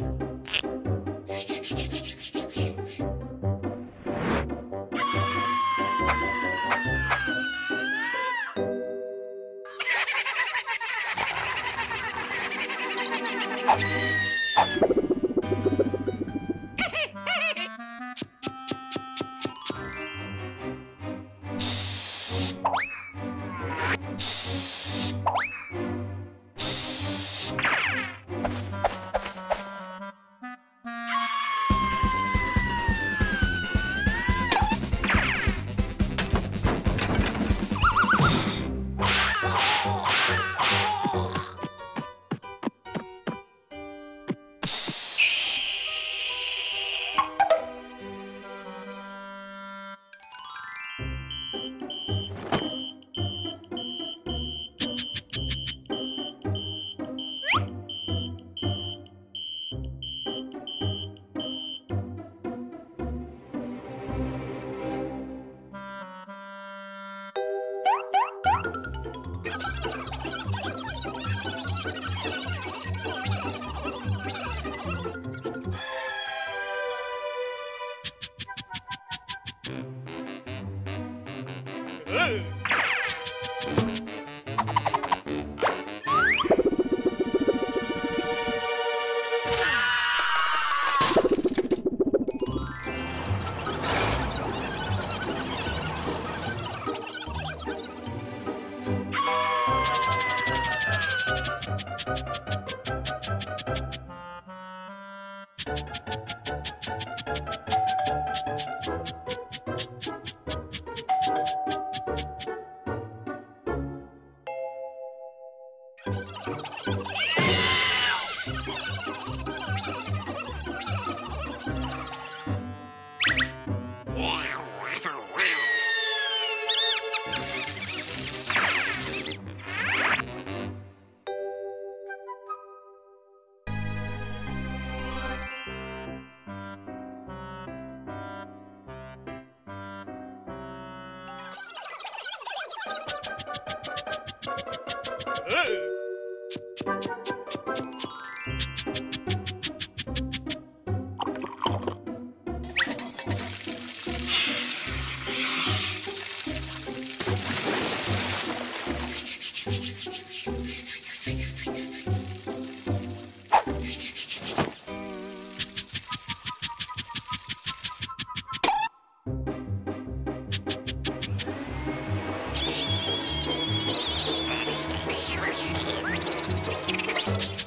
you Yeah! you